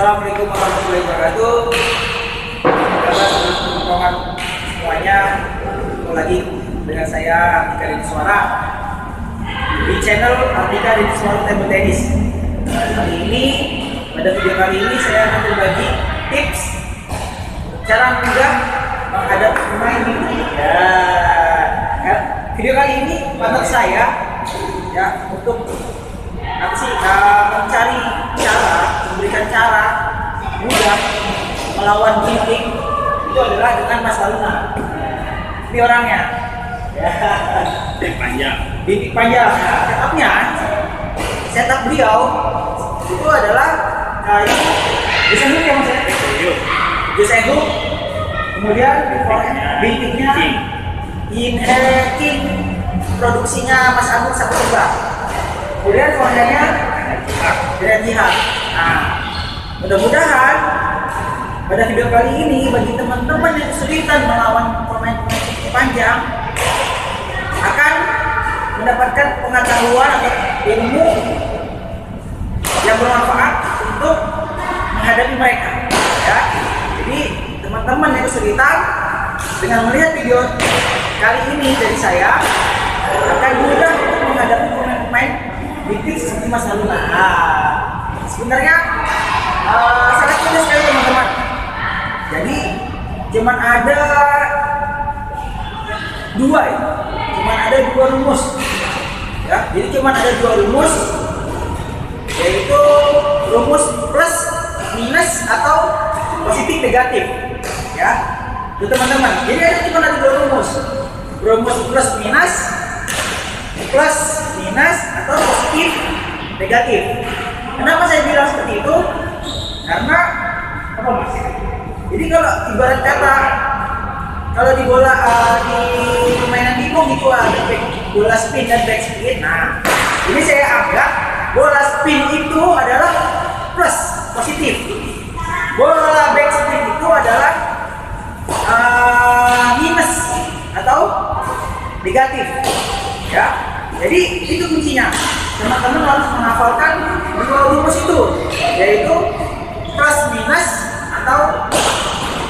Assalamualaikum warahmatullahi wabarakatuh. Kabar semuanya, ketemu lagi dengan saya Artika Dini Suara di channel Artika Dini Suara Table Tennis. Kali ini pada video kali ini saya akan berbagi tips cara mudah menghadapi pemain. Ya, ya, video kali ini partner saya ya untuk apa sih uh, mencari cara memberikan cara mudah melawan bintik itu adalah dengan Mas Luna ini orangnya. Ya panjang. Bintik panjang. Nah, setupnya. Setup beliau itu adalah kayu hook ya mas ya hook kemudian bintiknya in king. produksinya Mas Agung Saputra kemudian keluarganya Grand Jihad. Nah mudah-mudahan pada video kali ini bagi teman-teman yang kesulitan melawan pemain-pemain panjang akan mendapatkan pengetahuan atau ilmu yang bermanfaat untuk menghadapi mereka ya jadi teman-teman yang kesulitan dengan melihat video kali ini dari saya akan mudah untuk menghadapi pemain-pemain bidik seperti Mas. Nah, sebenarnya uh, sangat mudah sekali teman-teman. Jadi cuman ada dua ya, cuman ada dua rumus. Ya, jadi cuman ada dua rumus yaitu rumus plus minus atau positif negatif. Ya itu teman-teman. Jadi ada cuma ada dua rumus. Rumus plus minus plus minus atau positif negatif. Kenapa saya bilang seperti itu? Karena apa mas jadi kalau ibarat kata kalau di bola uh, di permainan bingung itu ada back, bola spin dan back spin. Nah ini saya anggap bola spin itu adalah plus positif. Bola back spin itu adalah uh, minus atau negatif. Ya jadi itu kuncinya. Teman-teman harus menghafalkan dua rumus itu yaitu plus minus atau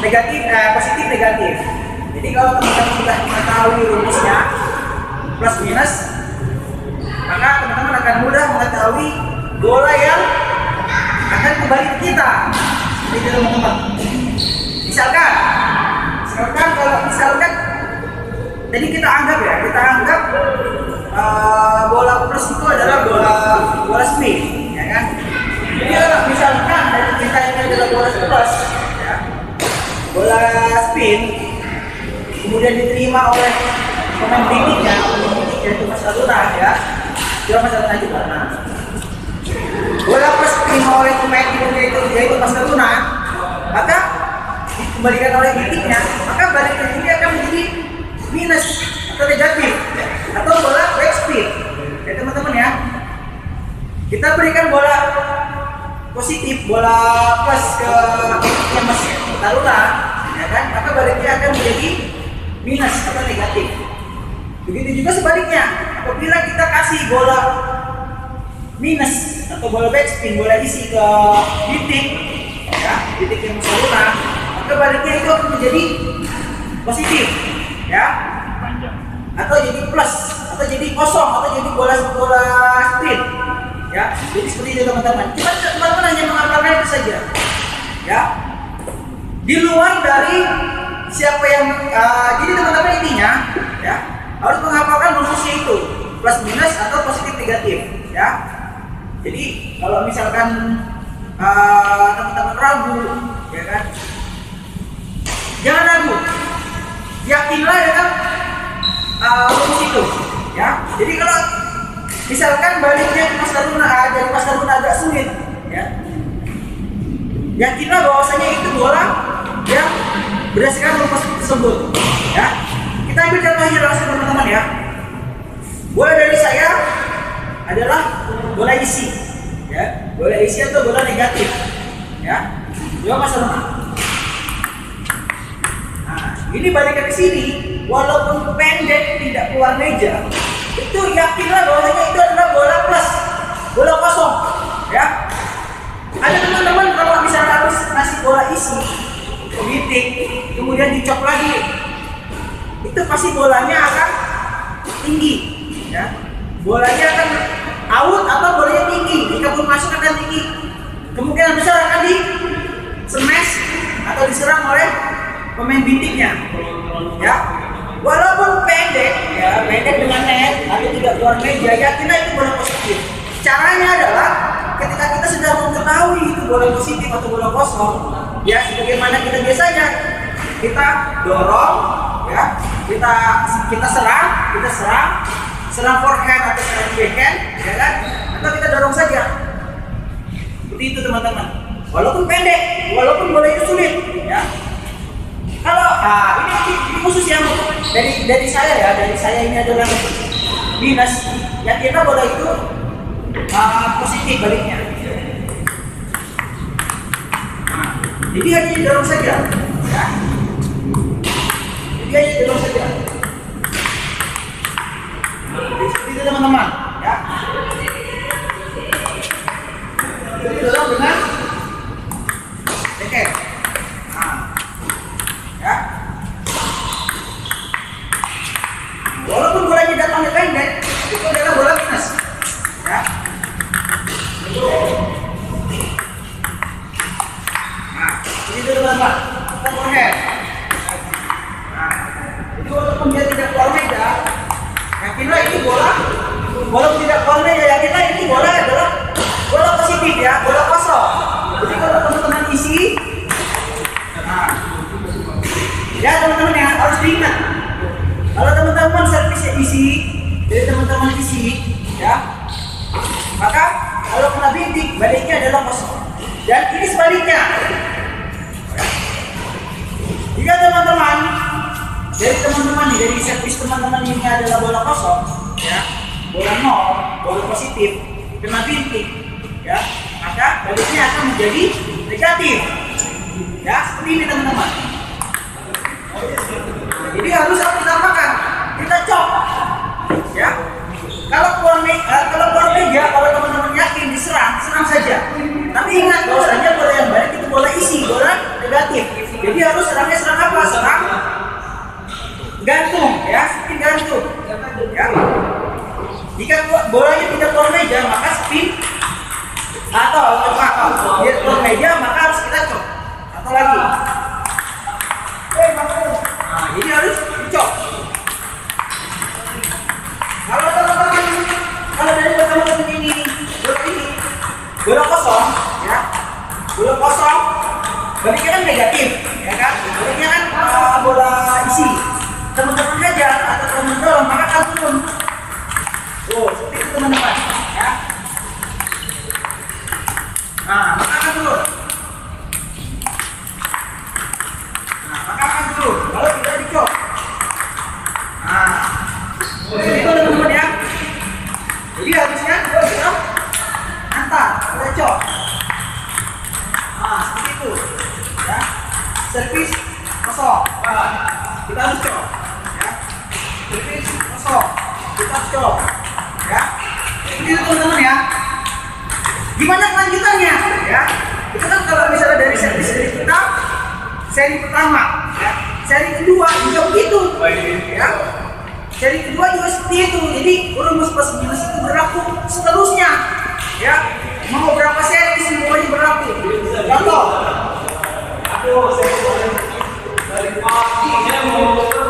negatif eh, positif negatif. Jadi kalau teman-teman sudah mengetahui rumusnya plus minus maka teman-teman akan mudah mengetahui bola yang akan kembali ke kita. Itu teman-teman misalkan misalkan kalau misalkan jadi kita anggap ya kita anggap uh, bola plus itu adalah bola bola spin ya kan? Jadi kalau misalkan kita ini adalah bola plus ya bola spin kemudian diterima oleh pemain bibitnya pemain yaitu Mas Aluna ya. Dia Mas Aluna juga nah bola plus diterima oleh pemain bibitnya itu yaitu Mas Aluna maka dikembalikan oleh bibitnya maka baliknya ini akan menjadi minus atau negatif atau bola back spin. Ya teman-teman ya. Kita berikan bola positif bola plus ke yang masih taruna ya kan? Maka baliknya akan menjadi minus atau negatif. Begitu juga sebaliknya. Apabila kita kasih bola minus atau bola back spin bola isi ke titik ya titik yang taruna maka baliknya itu akan menjadi positif ya. Panjang. Atau jadi plus atau jadi kosong atau jadi bola bola spin ya jadi seperti itu teman-teman. Kita teman-teman hanya mengamalkan itu saja. Ya. Di luar dari siapa yang uh, jadi teman-teman intinya ya harus menghafalkan rumusnya itu. Plus minus atau positif negatif ya. Jadi kalau misalkan uh, teman-teman ragu ya kan. Jangan ragu. Yakinlah dengan uh, rumus itu ya. Jadi kalau misalkan baliknya di Mas Taruna dari Mas Taruna agak sulit ya. Yakinlah bahwasanya itu bola yang berdasarkan rumus tersebut ya. Kita ambil contohnya langsung teman-teman ya. Bola dari saya adalah bola isi ya. Bola isi atau bola negatif ya. Coba Mas Taruna ini balik ke sini walaupun pendek tidak keluar meja itu yakinlah bahwasanya itu adalah bola plus. Bola kosong ya. Ada teman-teman kalau misalnya bintik kemudian dicop lagi. Itu pasti bolanya akan tinggi ya. Bolanya akan out atau bolanya tinggi jika pun masuk akan tinggi. Kemungkinan besar akan di smash atau diserang oleh pemain bintiknya ya walaupun pendek ya pendek dengan net atau tidak keluar meja yakinlah itu bola positif. Caranya adalah ketika kita sudah mengetahui itu bola positif atau bola kosong ya sebagaimana kita biasanya kita dorong ya kita kita serang kita serang serang forehand atau serang backhand ya kan? Atau kita dorong saja. Seperti itu teman-teman. Walaupun pendek walaupun bola itu sulit ya kalau ah, ini, ini, khusus yang dari dari saya ya dari saya ini adalah minus yang kita bola itu ah, positif baliknya. Nah, jadi hanya didorong saja. Ya. Jadi hanya didorong saja. Jadi seperti itu teman-teman ya. Jadi dorong dengan Oke. Nah, ya. Walaupun bolanya datangnya pendek, itu adalah bola minus. Ya. Nah, ini dulu teman-teman. Kita forehead. Nah, jadi walaupun dia tidak keluar meja, yakinlah ini bola, walaupun tidak keluar meja, yakinlah ini bola adalah bola positif ya, bola kosong. Jadi kalau teman-teman isi, nah, ya teman-teman ya harus diingat. Kalau teman-teman isi, jadi teman-teman isi, ya, maka kalau kena bintik baliknya adalah kosong. Dan ini sebaliknya. Jika teman-teman dari teman-teman nih, dari servis teman-teman ini adalah bola kosong, ya, bola nol, bola positif, kena bintik, ya, maka baliknya akan menjadi negatif. Ya, seperti ini teman-teman. Jadi harus apa kita makan? Kita cop. Ya. Kalau me- eh, kalau kalau teman-teman yakin diserang, serang saja. Tapi ingat bahwasanya bola yang baik itu bola isi, bola negatif. Jadi harus serangnya serang apa? Serang gantung, ya, spin gantung. Ya. Jika bolanya tidak keluar meja, maka spin atau atau keluar meja, maka harus kita cop. Atau lagi. Ya. Itu teman-teman ya. Gimana kelanjutannya? Ya. Itu kan kalau misalnya dari servis dari kita seri pertama, ya. seri kedua juga begitu, ya. Seri kedua juga seperti itu. Jadi rumus plus minus itu berlaku seterusnya, ya. Mau berapa seri semuanya berlaku. Contoh. Nah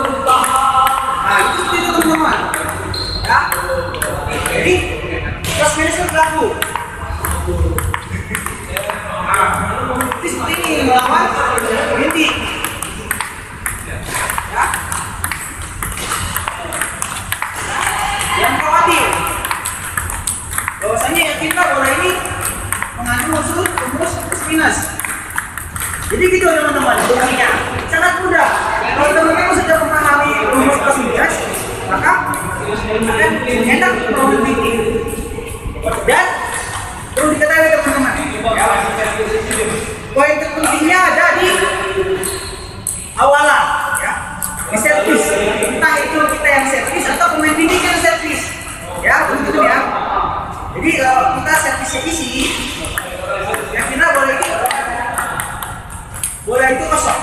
itu kosong.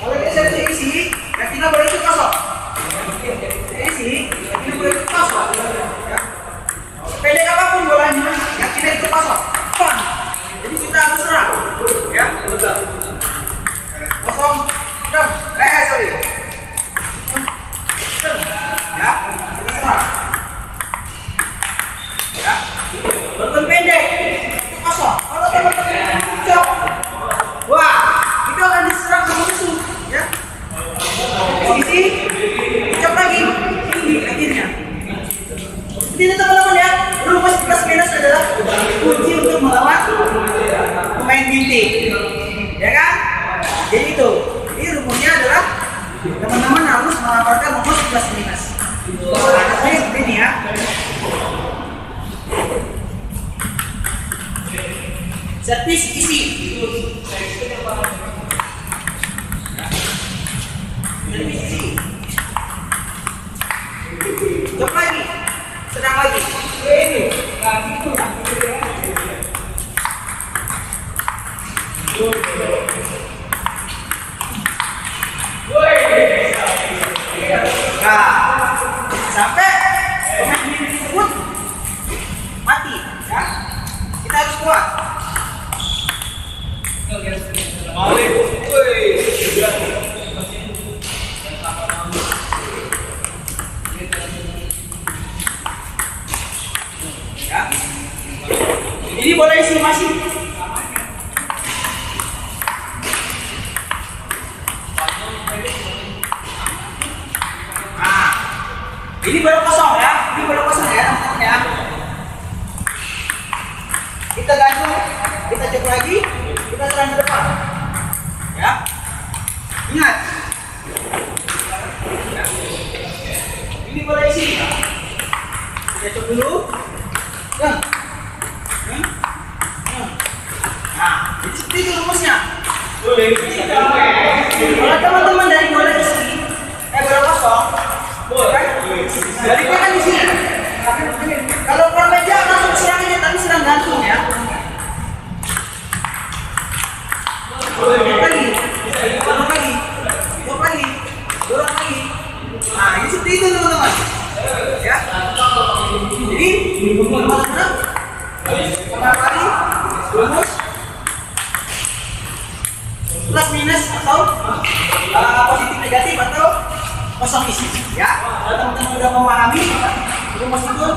Kalau kita satu isi, retina boleh itu kosong. Saya Isi, retina boleh itu kosong. Sepele apa pun bolanya, retina itu kosong. Servis isi. Ini baru kosong ya. Ini baru kosong ya, teman-teman ya. Kita gantung, kita cek lagi, kita serang ke depan. Ya. Ingat. Ya. Ini boleh isi. Kita cek dulu. Dan. Hmm. Hmm. Nah, itu rumusnya. Kalau teman-teman dari atau uh, positif negatif atau kosong isi ya. Kalau teman-teman sudah memahami itu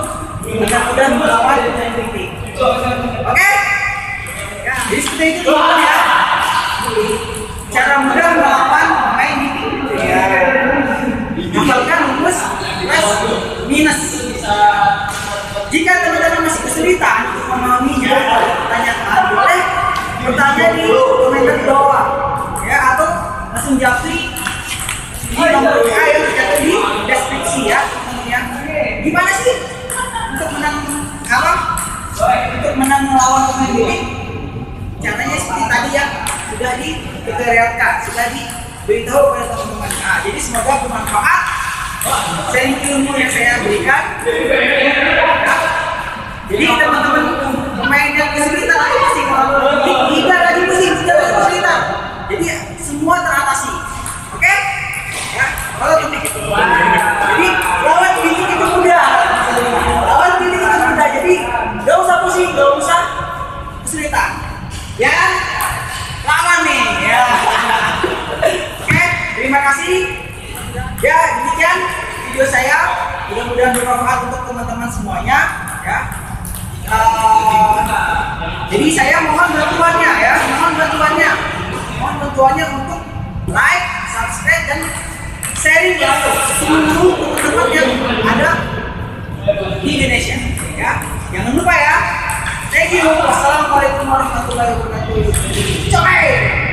mudah-mudahan melawan dengan kritik oke? Ya jadi seperti itu teman-teman ya. Cara mudah melawan main di ya. Hafalkan plus minus. Jika teman-teman masih kesulitan untuk memahaminya tanyakan boleh bertanya di komentar di bawah langsung japri di nomor WA yang tercatat di deskripsi ya teman-teman. Gimana sih untuk menang apa? Untuk menang melawan pemain ini? Caranya seperti tadi ya sudah ditutorialkan, sudah diberitahu kepada teman-teman. Nah, jadi semoga bermanfaat. Sharing ilmu yang saya berikan. Jadi teman-teman pemain yang jadi saya mohon bantuannya ya, mohon bantuannya, mohon bantuannya untuk like, subscribe dan sharing ya seluruh teman-teman yang ada di Indonesia. Ya, jangan lupa ya. Thank you. Wassalamualaikum warahmatullahi wabarakatuh. Coba.